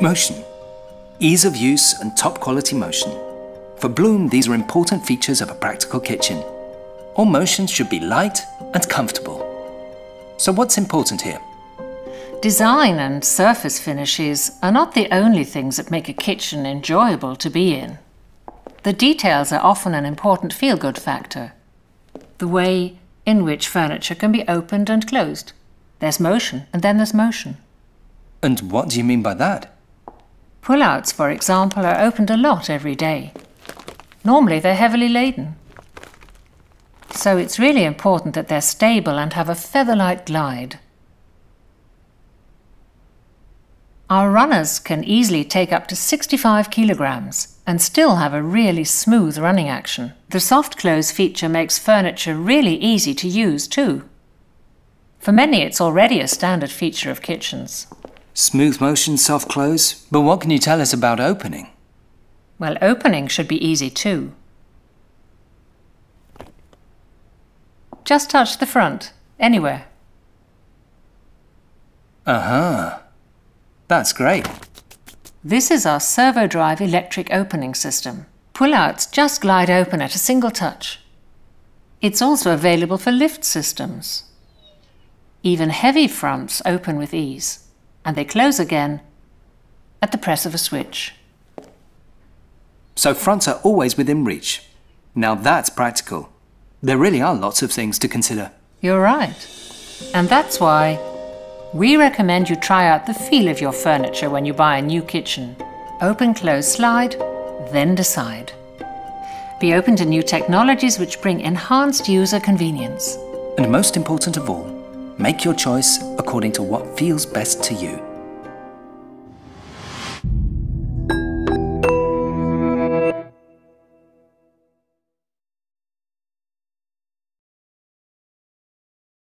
Motion. Ease of use and top quality motion. For Blum, these are important features of a practical kitchen. All motions should be light and comfortable. So what's important here? Design and surface finishes are not the only things that make a kitchen enjoyable to be in. The details are often an important feel-good factor. The way in which furniture can be opened and closed. There's motion, and then there's motion. And what do you mean by that? Pull-outs, for example, are opened a lot every day. Normally they're heavily laden. So it's really important that they're stable and have a feather-like glide. Our runners can easily take up to 65 kilograms and still have a really smooth running action. The soft close feature makes furniture really easy to use too. For many it's already a standard feature of kitchens. Smooth motion, soft close. But what can you tell us about opening? Well, opening should be easy too. Just touch the front, anywhere. Uh-huh. That's great. This is our servo drive electric opening system. Pull-outs just glide open at a single touch. It's also available for lift systems. Even heavy fronts open with ease, and they close again at the press of a switch. So fronts are always within reach. Now that's practical. There really are lots of things to consider. You're right. And that's why we recommend you try out the feel of your furniture when you buy a new kitchen. Open, close, slide, then decide. Be open to new technologies which bring enhanced user convenience. And most important of all, make your choice according to what feels best to you.